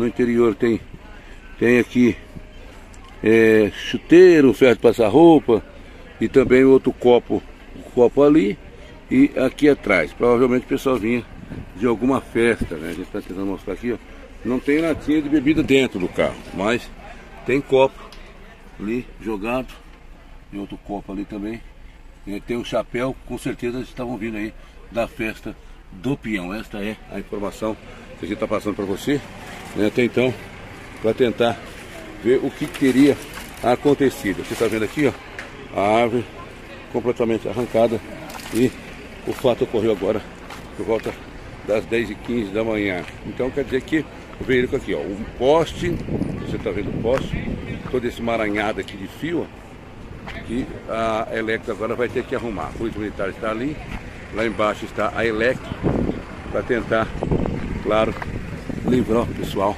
No interior tem, tem aqui é, chuteiro, ferro de passar roupa e também outro copo, copo ali e aqui atrás. Provavelmente o pessoal vinha de alguma festa, né? A gente está tentando mostrar aqui, ó. Não tem latinha de bebida dentro do carro, mas tem copo ali jogado e outro copo ali também. E tem um chapéu, com certeza eles estavam vindo aí da festa do peão. Esta é a informação que a gente está passando para você, né? até então, para tentar ver o que teria acontecido. Você está vendo aqui, ó, a árvore completamente arrancada e o fato ocorreu agora por volta das 10h15 da manhã. Então quer dizer que o veículo aqui, ó, um poste, você está vendo o poste, todo esse maranhado aqui de fio, que a Electro agora vai ter que arrumar. A Polícia Militar está ali, lá embaixo está a Electro, para tentar, claro, livrar o pessoal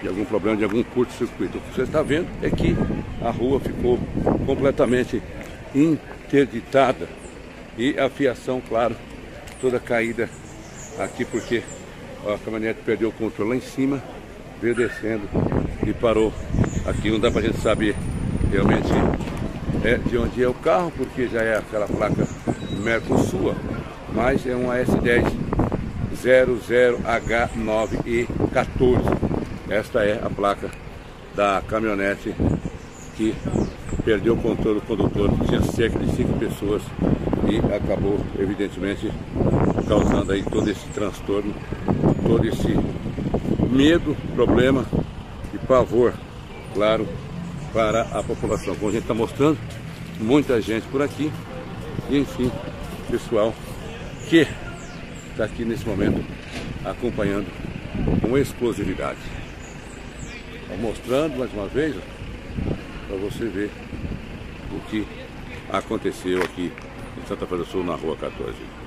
de algum problema, de algum curto-circuito. O que você está vendo é que a rua ficou completamente interditada e a fiação, claro, toda caída aqui porque a caminhonete perdeu o controle lá em cima, veio descendo e parou aqui. Não dá pra gente saber realmente é, de onde é o carro, porque já é aquela placa Mercosul, mas é um AS10 00H9E14. Esta é a placa da caminhonete que perdeu o controle do condutor, tinha cerca de cinco pessoas e acabou, evidentemente, causando aí todo esse transtorno, todo esse medo, problema e pavor, claro, para a população. Como a gente está mostrando, muita gente por aqui e, enfim, pessoal que está aqui nesse momento acompanhando com exclusividade. mostrando mais uma vez para você ver o que aconteceu aqui em Santa Fé do Sul, na rua 14.